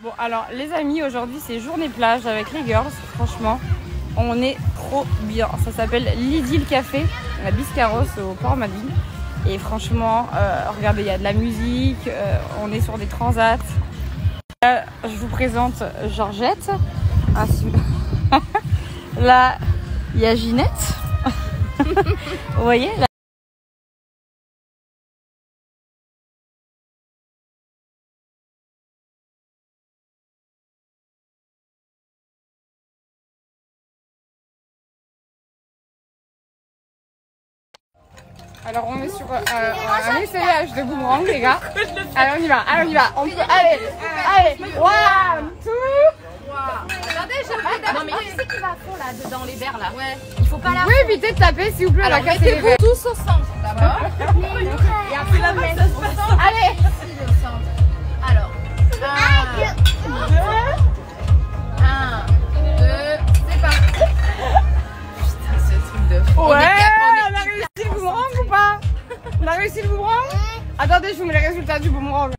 Bon, alors les amis, aujourd'hui c'est journée plage avec les girls. Franchement, on est trop bien. Ça s'appelle l'Idylle Café, la Biscarros au Port Madine. Et franchement, euh, regardez, il y a de la musique, euh, on est sur des transats. Là, je vous présente Georgette. Ainsi- Là, il y a Ginette. vous voyez là- Alors on est sur euh, un essayage de boomerang les gars. Allez on y va, allez on y va. On peut, allez, allez, one, two. Non mais qui c'est qui va à fond là dans les verres là? Ouais. Il faut pas la. Pouvez éviter de taper s'il vous plaît, on va Alors casser les verres. tous au centre d'abord. On a réussi le boomerang? Attendez, je vous mets les résultats du boomerang.